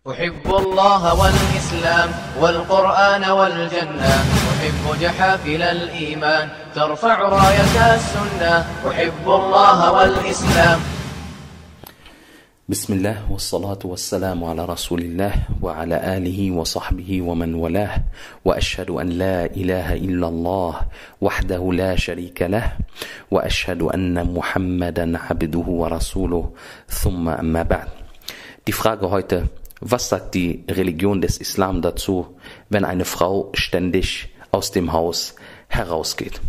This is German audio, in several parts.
أحب الله والإسلام والقرآن والجنة. أحب جحافل الإيمان ترفع راية السنة. أحب الله والإسلام. بسم الله والصلاة والسلام على رسول الله وعلى آله وصحبه ومن والاه. وأشهد أن لا إله إلا الله وحده لا شريك له. وأشهد أن محمدا عبده ورسوله. ثم أما بعد. Die Frage heute, was sagt die Religion des Islam dazu, wenn eine Frau ständig aus dem Haus herausgeht?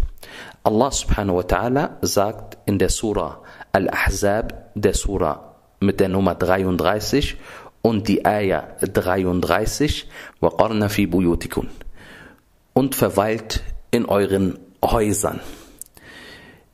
Allah subhanahu wa ta'ala sagt in der Surah Al-Ahzab, der Surah mit der Nummer 33 und die Ayah 33 وَقَرْنَ فِي بُيُوتِكُنْ und verweilt in euren Häusern.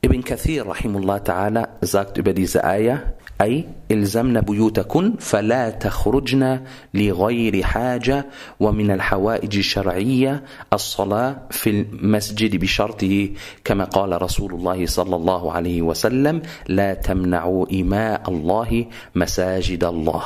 Ibn Kathir rahimullah ta'ala sagt über diese Ayah أي إلزمنا بيوتكن فلا تخرجن لغير حاجة ومن الحوائج الشرعية الصلاة في المسجد بشرطه كما قال رسول الله صلى الله عليه وسلم لا تمنعوا إماء الله مساجد الله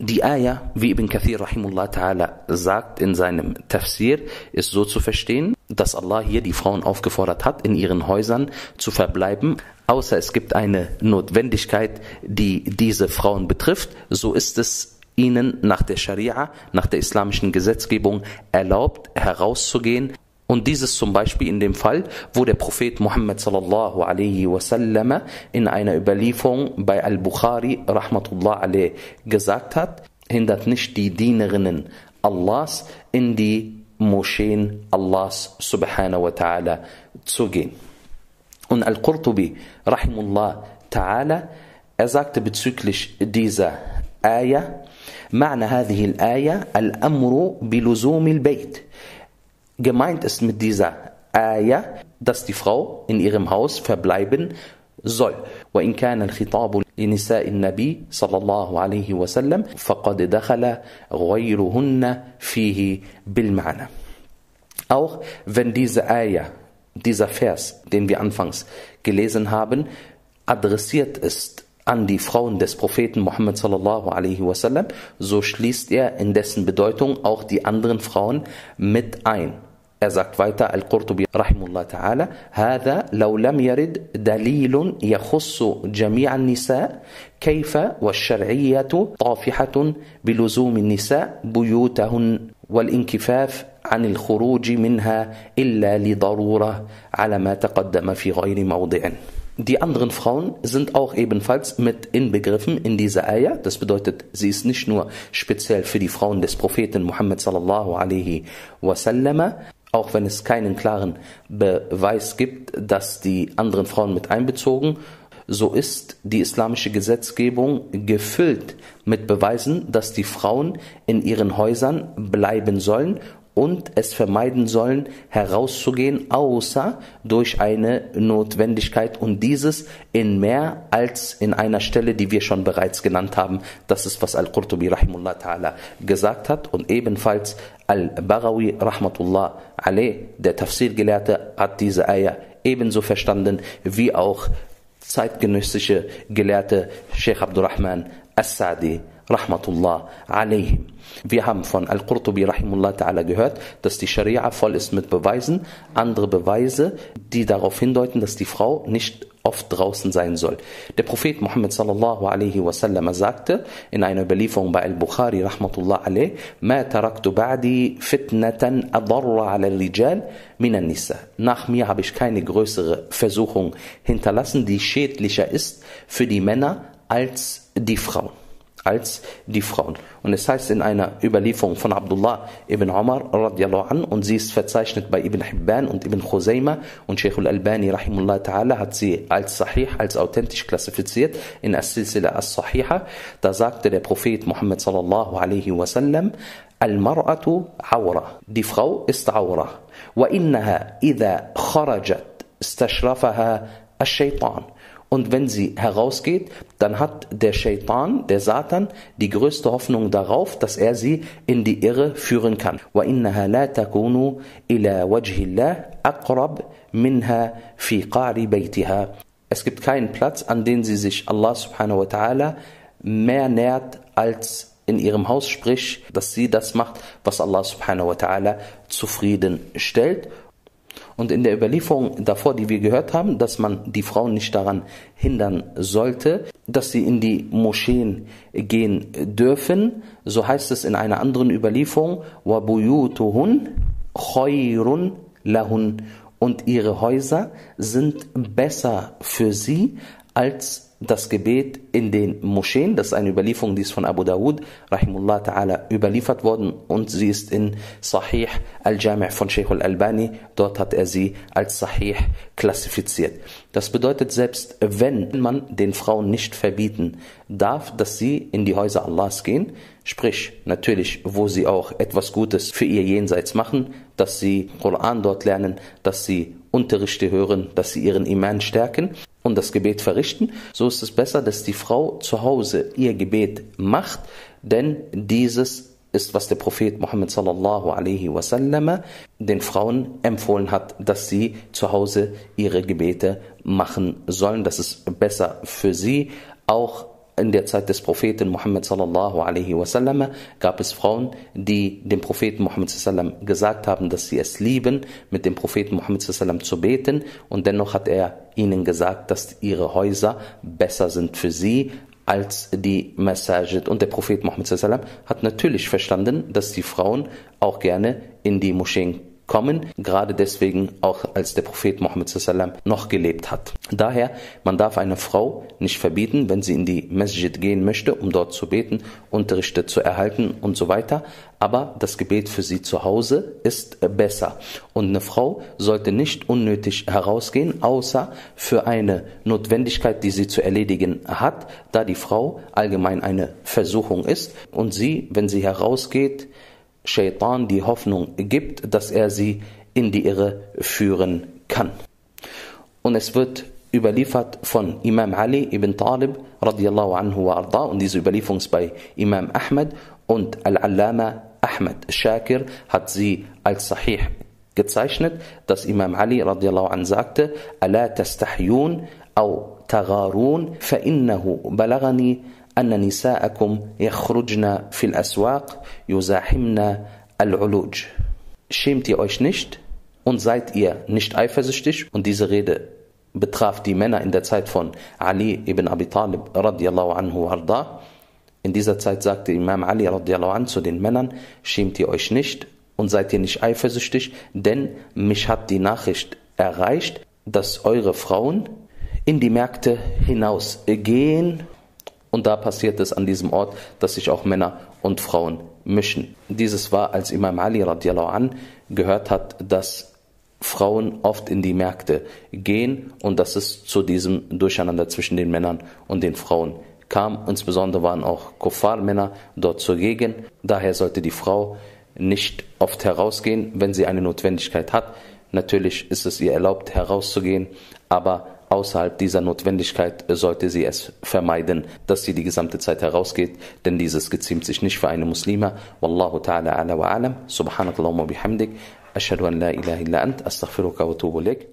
Die Ayah, wie Ibn Kathir rahimullah ta'ala sagt in seinem Tafsir, ist so zu verstehen, dass Allah hier die Frauen aufgefordert hat, in ihren Häusern zu verbleiben, außer es gibt eine Notwendigkeit, die diese Frauen betrifft, so ist es ihnen nach der Scharia, nach der islamischen Gesetzgebung erlaubt, herauszugehen, und dieses zum Beispiel in dem Fall, wo der Prophet Muhammad sallallahu alaihi wasallam in einer Überlieferung bei Al-Bukhari rahmatullah alaihi gesagt hat, hindert nicht die Dienerinnen Allahs in die Moscheen Allahs subhanahu wa ta'ala zu gehen. Und Al-Qurtubi rahimullah ta'ala, er sagte bezüglich dieser Ayah, معنى هذه الآية الأمر بلزوم البيت Gemeint ist mit dieser Ayah, dass die Frau in ihrem Haus verbleiben soll. وإن كان الخطاب لنساء النبي صلى الله عليه وسلم فقد دخل غيرهن فيه بالمعنى. Auch wenn diese Ayah, dieser Vers, den wir anfangs gelesen haben, adressiert ist an die Frauen des Propheten Muhammad sallallahu alaihi wasallam, so schließt er in dessen Bedeutung auch die anderen Frauen mit ein. Er sagt weiter, Al-Qurtubi rahimullah ta'ala, هذا لو لم يرد دليل يخص جميع النساء كيف والشرعية طافحة بلزوم النساء بيوتهن والانكفاف عن الخروج منها إلا لضرورة على ما تقدم في غير موضع. Die anderen Frauen sind auch ebenfalls mit inbegriffen in dieser Ayah. Das bedeutet, sie ist nicht nur speziell für die Frauen des Propheten Muhammad sallallahu alaihi wasallam, auch wenn es keinen klaren Beweis gibt, dass die anderen Frauen mit einbezogen, so ist die islamische Gesetzgebung gefüllt mit Beweisen, dass die Frauen in ihren Häusern bleiben sollen und es vermeiden sollen, herauszugehen, außer durch eine Notwendigkeit. Und dieses in mehr als in einer Stelle, die wir schon bereits genannt haben. Das ist, was Al-Qurtubi rahimullah ta'ala gesagt hat. Und ebenfalls Al-Baghawi rahmatullah alayh, der Tafsir-Gelehrte, hat diese Eier ebenso verstanden wie auch zeitgenössische Gelehrte Sheikh Abdurrahman As-Sadi Rahmatullah alaihim. Wir haben von Al-Qurtubi Rahimullah ta'ala gehört, dass die Scharia voll ist mit Beweisen, andere Beweise, die darauf hindeuten, dass die Frau nicht oft draußen sein soll. Der Prophet Muhammad sallallahu alaihi wasallam sagte in einer Überlieferung bei Al-Bukhari rahmatullah alaih, "Ma taraktu ba'di fitnatan adarra 'ala al-rijal min an-nisa." Nach mir habe ich keine größere Versuchung hinterlassen, die schädlicher ist für die Männer als die Frauen. Als die Frauen. Und es heißt in einer Überlieferung von Abdullah ibn Umar radiallahu an und sie ist verzeichnet bei Ibn Hibban und Ibn Khuzayma und Sheikh al-Albani rahimullah ta'ala hat sie als sahih, als authentisch klassifiziert in As-Silsila As-Sahiha. Da sagte der Prophet Muhammad sallallahu alaihi wasallam Al-Mar'atu Awra. Die Frau ist Awra. وإنها إذا خرجت استشرفها الشيطان und wenn sie herausgeht, dann hat der Shaitan, der Satan, die größte Hoffnung darauf, dass er sie in die Irre führen kann. وَإِنَّهَا لَا تَكُونُ إِلَى وَجْهِ اللَّهِ أَقْرَبْ مِنْهَا فِي قَعْرِ بَيْتِهَا Es gibt keinen Platz, an den sie sich Allah subhanahu wa ta'ala mehr nährt als in ihrem Haus, sprich, dass sie das macht, was Allah subhanahu wa ta'ala zufriedenstellt. Und in der Überlieferung davor, die wir gehört haben, dass man die Frauen nicht daran hindern sollte, dass sie in die Moscheen gehen dürfen, so heißt es in einer anderen Überlieferung, وَبُيُوتُهُنْ خَيْرٌ لَهُنْ und ihre Häuser sind besser für sie als das Gebet in den Moscheen. Das ist eine Überlieferung, die ist von Abu Dawud, rahimullah ta'ala, überliefert worden und sie ist in Sahih al-Jami' von Sheikh al-Albani. Dort hat er sie als Sahih klassifiziert. Das bedeutet, selbst wenn man den Frauen nicht verbieten darf, dass sie in die Häuser Allahs gehen, sprich natürlich, wo sie auch etwas Gutes für ihr Jenseits machen, dass sie Koran dort lernen, dass sie Unterrichte hören, dass sie ihren Iman stärken, und das Gebet verrichten, so ist es besser, dass die Frau zu Hause ihr Gebet macht, denn dieses ist, was der Prophet Muhammad sallallahu alaihi wasallam den Frauen empfohlen hat, dass sie zu Hause ihre Gebete machen sollen. Das ist besser für sie, auch in der Zeit des Propheten Muhammad sallallahu alaihi wasallam gab es Frauen, die dem Propheten Muhammad sallam gesagt haben, dass sie es lieben, mit dem Propheten Muhammad sallam zu beten und dennoch hat er ihnen gesagt, dass ihre Häuser besser sind für sie als die Masajid. Und der Prophet Muhammad sallam hat natürlich verstanden, dass die Frauen auch gerne in die Moscheen kommen, gerade deswegen auch als der Prophet Muhammad sallam noch gelebt hat. Daher, man darf einer Frau nicht verbieten, wenn sie in die Masjid gehen möchte, um dort zu beten, Unterrichte zu erhalten und so weiter, aber das Gebet für sie zu Hause ist besser. Und eine Frau sollte nicht unnötig herausgehen, außer für eine Notwendigkeit, die sie zu erledigen hat, da die Frau allgemein eine Versuchung ist und sie, wenn sie herausgeht, Shaitan die Hoffnung gibt, dass er sie in die Irre führen kann. Und es wird überliefert von Imam Ali ibn Talib radiallahu anhu wa arda und diese Überlieferung ist bei Imam Ahmed und Al-Allama Ahmed Shakir hat sie als Sahih gezeichnet, dass Imam Ali radiallahu anhu sagte, ألا تستحيون أو تغارون فإنه بلغني أن نساءكم يخرجن في الأسواق يزاحمن العلوج Schämt ihr euch nicht und seid ihr nicht eifersüchtig? Und diese Rede betraf die Männer in der Zeit von Ali ibn Abi Talib radiallahu anhu arda. In dieser Zeit sagte Imam Ali radiallahu anhu zu den Männern, schämt ihr euch nicht und seid ihr nicht eifersüchtig, denn mich hat die Nachricht erreicht, dass eure Frauen in die Märkte hinausgehen und da passiert es an diesem Ort, dass sich auch Männer und Frauen mischen. Dieses war, als Imam Ali radiallahu an gehört hat, dass Frauen oft in die Märkte gehen und dass es zu diesem Durcheinander zwischen den Männern und den Frauen kam. Insbesondere waren auch Kuffar-Männer dort zugegen. Daher sollte die Frau nicht oft herausgehen, wenn sie eine Notwendigkeit hat. Natürlich ist es ihr erlaubt, herauszugehen, aber außerhalb dieser Notwendigkeit sollte sie es vermeiden, dass sie die gesamte Zeit herausgeht, denn dieses geziemt sich nicht für eine Muslima. Wallahu ta'ala ala wa alam. Subhanakallahumma bihamdik. Ashhadu an la ilaha illa ant. Astaghfiruka wa ilaik.